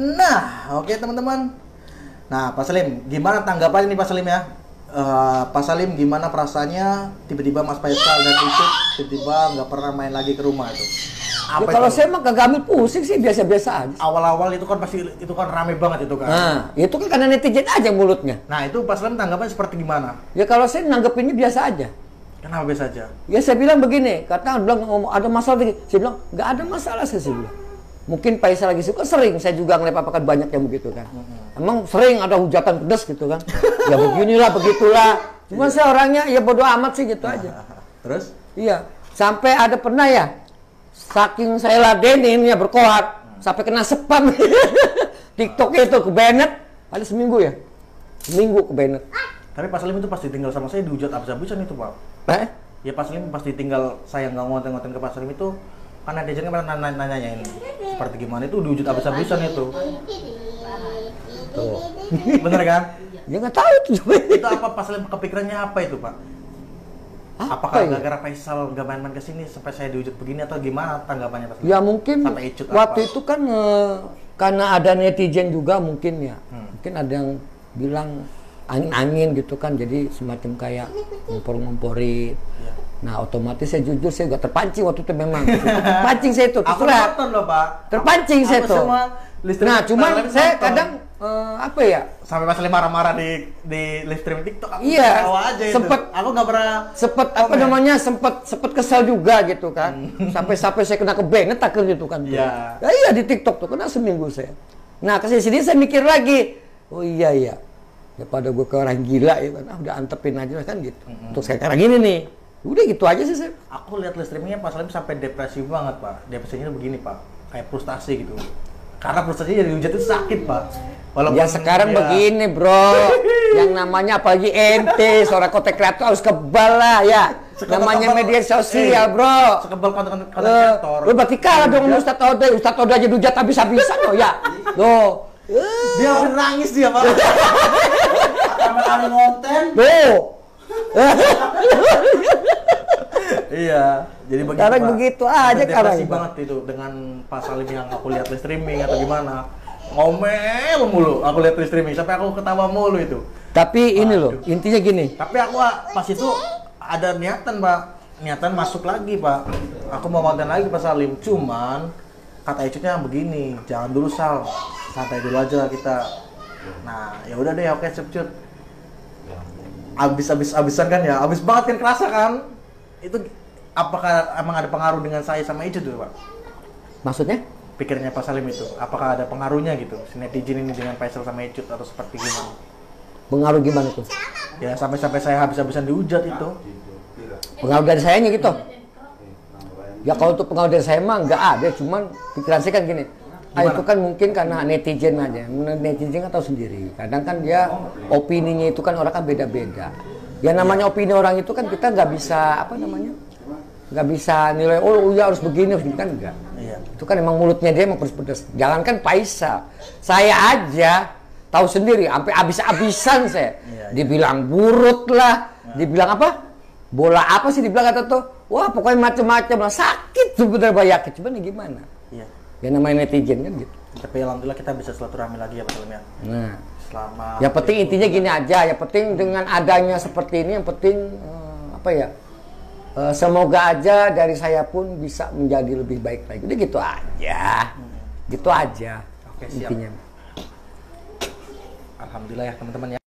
Nah, oke teman-teman. Nah, Pak Salim, gimana tanggapan ini Pak Salim ya? Eh, Pak Salim gimana perasaannya tiba-tiba Mas Faisal dan itu tiba-tiba nggak pernah main lagi ke rumah itu? Ya, kalau saya mah kagak ambil pusing sih biasa-biasa aja. awal-awal itu kan pasti itu kan rame banget itu kan. Nah, itu kan karena netizen aja mulutnya. Nah, itu Pak Salim tanggapan seperti gimana? Ya kalau saya nanggepinnya biasa aja. Kenapa biasa aja? Ya saya bilang begini, kata bilang ngomong ada masalah lagi. Saya bilang nggak ada masalah saya sih bilang. Mungkin Faisal lagi suka sering saya juga ngeliat apa kan banyak yang begitu kan. Emang sering ada hujatan pedas gitu kan. ya beginilah begitulah. Cuma saya orangnya ya bodoh amat sih gitu aja. Terus? Iya. Sampai ada pernah ya saking saya ladenin ya berkohat sampai kena spam TikTok itu ke Bennett ada seminggu ya seminggu ke Bennett Tapi Pak Salim itu pasti tinggal sama saya dihujat habis-habisan itu, Pak. eh Ya Pak Salim pasti tinggal saya nggak ngonten-ngonten ke Pak Salim itu kan netizen kan pernah nanya nanyain seperti gimana itu dihujat habis-habisan itu. tuh Bener kan? ya nggak tahu itu itu apa Salim kepikirannya apa itu, Pak? apa Apakah ya? gara-gara Faisal nggak main-main ke sini sampai saya dihujat begini atau gimana tanggapannya Pak Salim? ya mungkin Sampai icut waktu apa? itu kan eh, karena ada netizen juga mungkin ya Hmm. mungkin ada yang bilang angin-angin gitu kan jadi semacam kayak ngompor-ngompori Iya. Nah otomatis saya jujur saya juga terpancing waktu itu memang terpancing saya itu Aku nonton loh, Pak. terpancing Aku saya listrik Nah, cuman saya nonton. kadang eh, apa ya? sampai Salim marah-marah di di live stream TikTok aku Iya, aja itu. sempet- Aku nggak pernah Sempet apa komen. namanya? Sempet sempet kesal juga gitu kan. Sampai-sampai saya kena ke Bennett takut gitu kan. tuh. Hmm. Iya. Ya, iya di TikTok tuh kena seminggu saya. Nah, ke sini saya mikir lagi. Oh iya iya. Daripada gue ke orang gila ya kan, ah, udah antepin aja kan gitu. Hmm. Untuk sekarang ini nih. Udah gitu aja sih saya. Aku lihat live streamingnya Pak Salim sampai depresi banget Pak. Depresinya begini Pak, kayak frustasi gitu. Karena frustasinya dari hujat itu sakit Pak. Walaupun Ya sekarang dia- begini bro, yang namanya apalagi ente, seorang konten kreator harus kebal lah ya. Sekebal- namanya kebal- media sosial eh, bro. Sekebal konten Eh, kreator. Lu berarti kalah dong sama Ustadz Ode, Ustadz Ode aja dujat habis-habisan loh ya. Loh, Dia nangis dia Pak. Karena kali ngonten. loh. Iya, jadi begitu Sekarang Pak. begitu aja Pak. banget itu dengan Pak Salim yang aku lihat live streaming atau gimana. Ngomel mulu, aku lihat live streaming sampai aku ketawa mulu itu. Tapi ini loh, intinya gini. Tapi aku ah, pas itu ada niatan pak, niatan masuk lagi pak. Aku mau konten lagi Pak Salim, cuman kata Icutnya begini, jangan dulu Sal, santai dulu aja kita. Nah ya udah deh, oke sip cut. Abis abis abisan kan ya, abis banget kan kerasa kan? Itu apakah emang ada pengaruh dengan saya sama Icut tuh pak? Maksudnya? Pikirnya Pak Salim itu, apakah ada pengaruhnya gitu? Si netizen ini dengan Faisal sama Icut atau seperti gimana? Pengaruh gimana tuh? Ya sampai-sampai saya habis-habisan dihujat itu. Pengaruh dari sayanya gitu. Ya kalau untuk pengaruh dari saya mah nggak ada, cuman pikiran saya kan gini. Ah, itu kan mungkin karena netizen aja. Netizen kan tahu sendiri. Kadang kan dia opininya itu kan orang kan beda-beda. Ya namanya opini orang itu kan kita nggak bisa apa namanya? nggak bisa nilai oh iya harus begini harus kan enggak. Iya. Itu kan emang mulutnya dia emang pedes-pedes. Jangankan Faisal. Saya aja tahu sendiri sampai habis-habisan saya. Iya, iya. Dibilang burut lah, dibilang apa? Bola apa sih dibilang kata tuh? Wah, pokoknya macam-macam lah. Sakit tuh bener banyak. Cuman ya gimana? Iya. Ya namanya netizen kan gitu. Tapi alhamdulillah kita bisa silaturahmi lagi ya Pak Salim ya. Nah, Selama yang penting intinya gini aja. Yang penting dengan adanya seperti ini, yang penting eh, apa ya? eh, semoga aja dari saya pun bisa menjadi lebih baik lagi. Udah gitu aja. Gitu aja. Oke, siap. intinya. Alhamdulillah ya teman-teman ya.